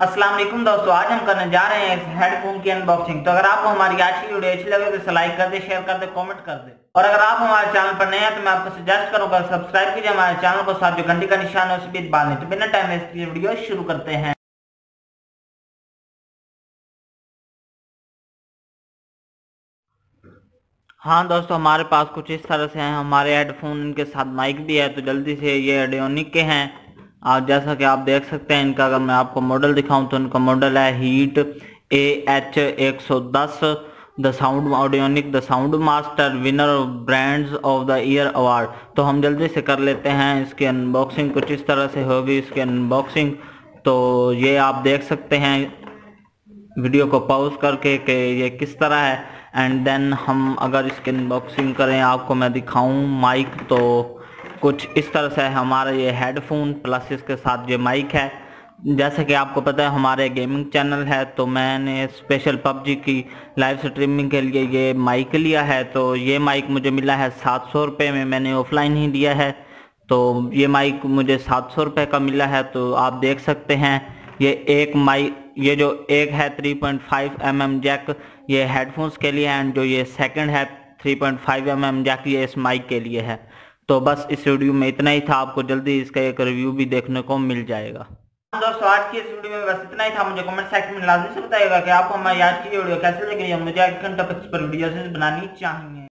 अस्सलाम वालेकुम दोस्तों, आज हम करने जा रहे हैं इस हेडफोन की अनबॉक्सिंग तो अगर आपको हमारी आज की वीडियो अच्छी लगे तो इसे लाइक कर दे शेयर कर दे कमेंट कर दे। और अगर आप हमारे चैनल पर नए हैं तो मैं आपको सजेस्ट करूँगा सब्सक्राइब कीजिए हमारे चैनल को, साथ जो घंटी का निशान है, उसे भी दबा लें। तो बिना टाइम वेस्ट किए वीडियो शुरू करते हैं। हाँ दोस्तों, हमारे पास कुछ इस तरह से हैं। हमारे हेडफोन इनके साथ माइक भी है तो जल्दी से ये एडियोनिक के हैं। आप जैसा कि आप देख सकते हैं, इनका अगर मैं आपको मॉडल दिखाऊँ तो इनका मॉडल है हीट ए एच एक सौ दस the sound Audionic the sound master winner brands of the year award तो हम जल्दी से कर लेते हैं इसकी अनबॉक्सिंग कुछ इस तरह से होगी इसकी अनबॉक्सिंग तो ये आप देख सकते हैं वीडियो को पॉज करके कि ये किस तरह है। एंड देन हम अगर इसकी अनबॉक्सिंग करें, आपको मैं दिखाऊँ माइक तो कुछ इस तरह से हमारा ये हेडफोन प्लस इसके साथ ये माइक है। जैसे कि आपको पता है, हमारे गेमिंग चैनल है तो मैंने स्पेशल पबजी की लाइव स्ट्रीमिंग के लिए ये माइक लिया है। तो ये माइक मुझे मिला है सात सौ रुपये में, मैंने ऑफलाइन ही दिया है। तो ये माइक मुझे सात सौ रुपये का मिला है तो आप देख सकते हैं, ये एक माइक ये जो एक है 3.5 पॉइंट mm जैक ये हेडफोन्स के लिए एंड जो ये सेकंड है 3.5 पॉइंट mm जैक ये इस माइक के लिए है। तो बस इस वीडियो में इतना ही था। आपको जल्दी इसका एक रिव्यू भी देखने को मिल जाएगा। दोस्तों, आज की इस वीडियो में बस इतना ही था। मुझे कमेंट सेक्शन में लाजमी से बताइएगा कि आपको हमारी आज की वीडियो कैसे लग रही है। मुझे एक घंटा पच्चीस पर वीडियो बनानी चाहिए।